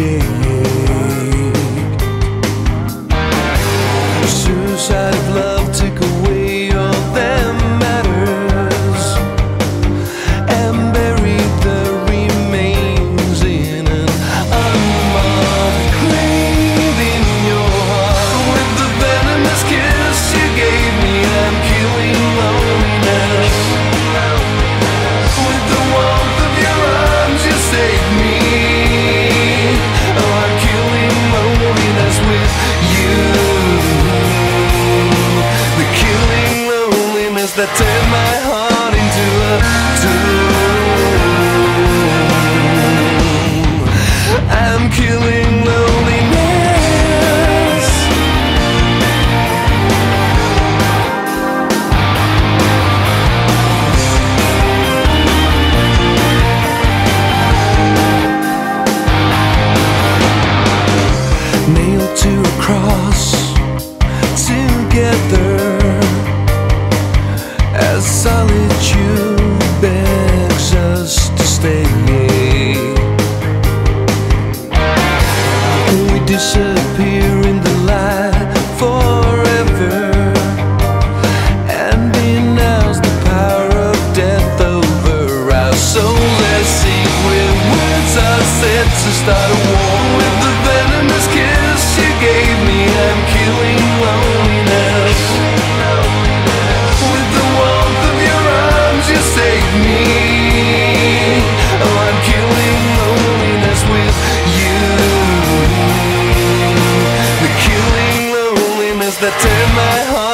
of that turned my heart into a tomb. I'm killing loneliness. nailed to a cross together solitude begs us to stay. We disappear in the light forever, and the power of death over our words said to start a war with the my heart.